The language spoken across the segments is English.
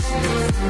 Cause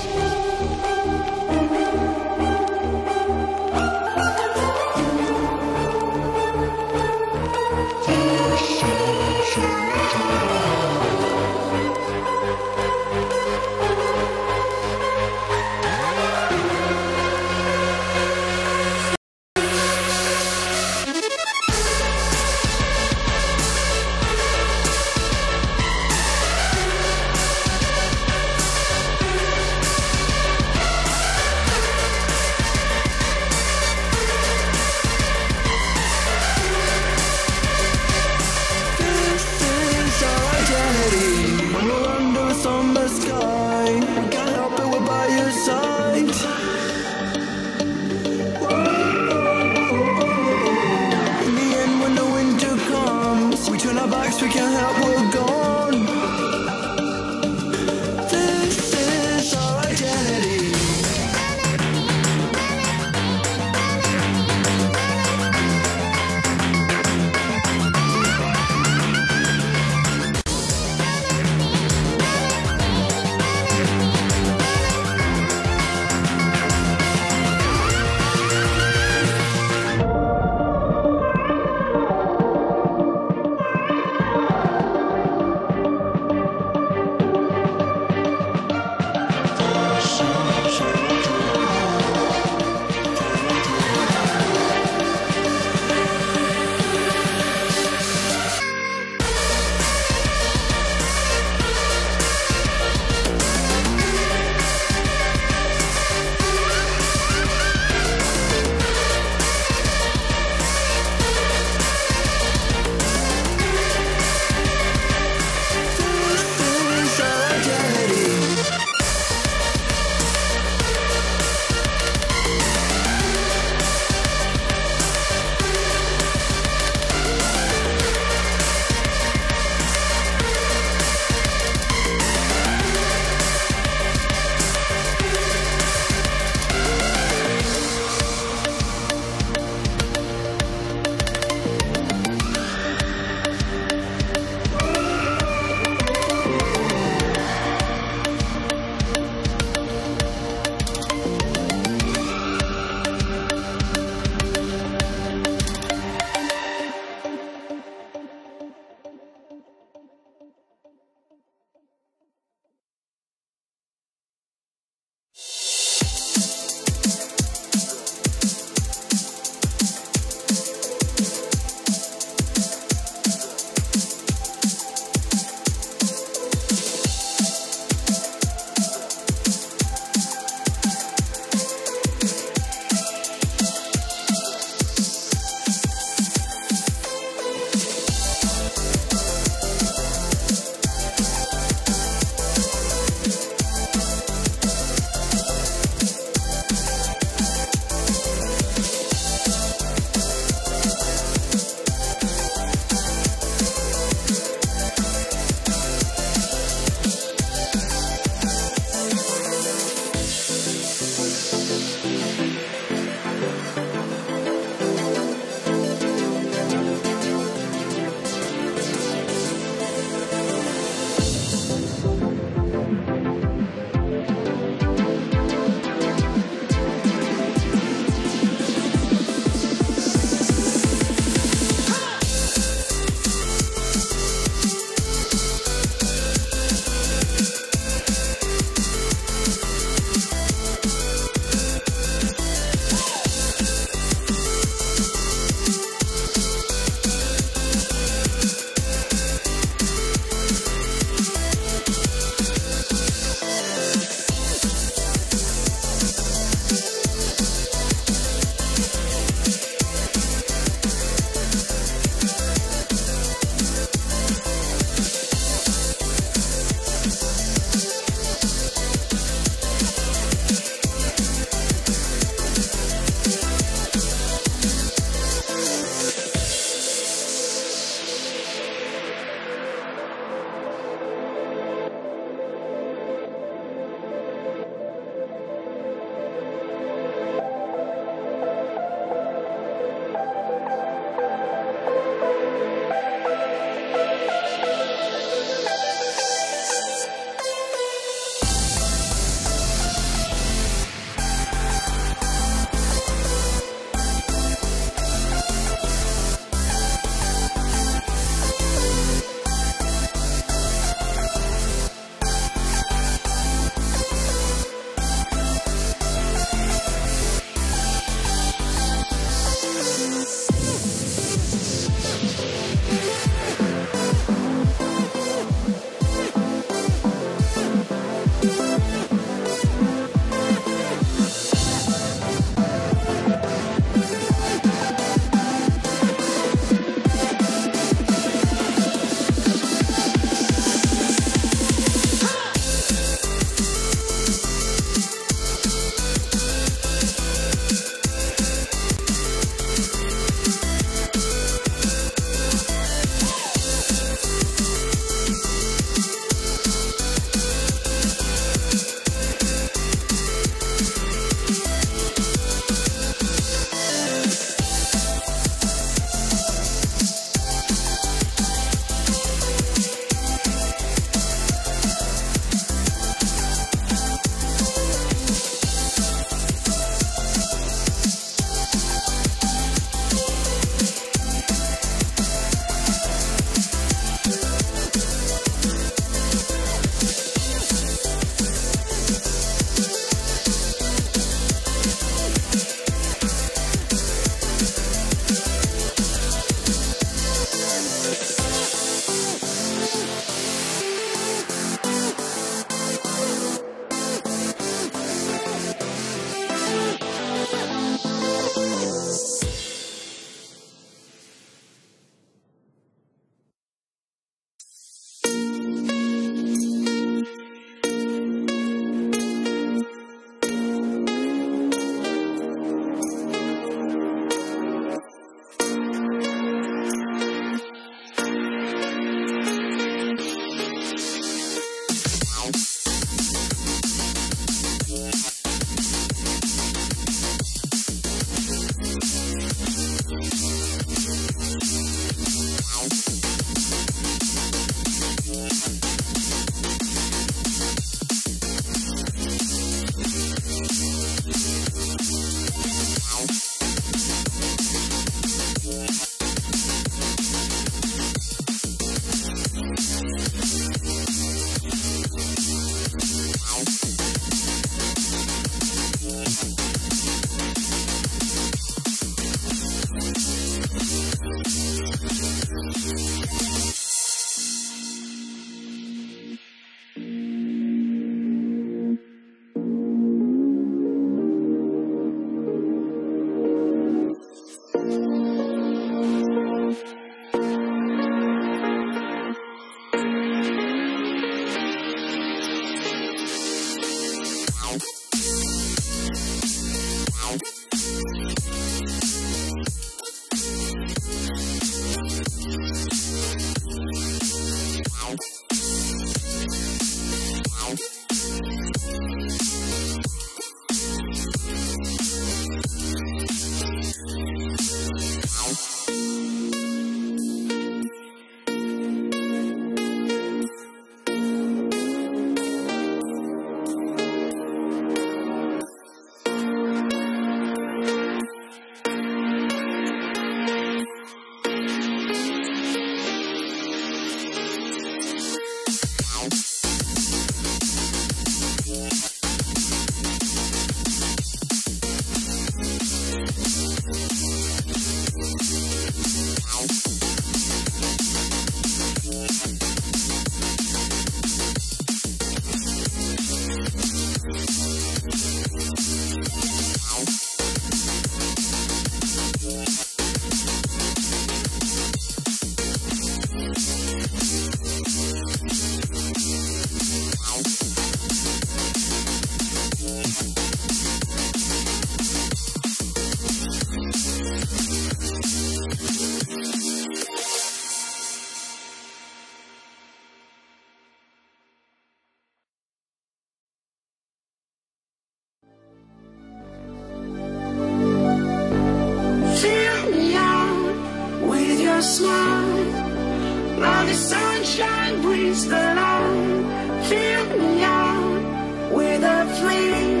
The sunshine brings the light. Fill me up with a flame.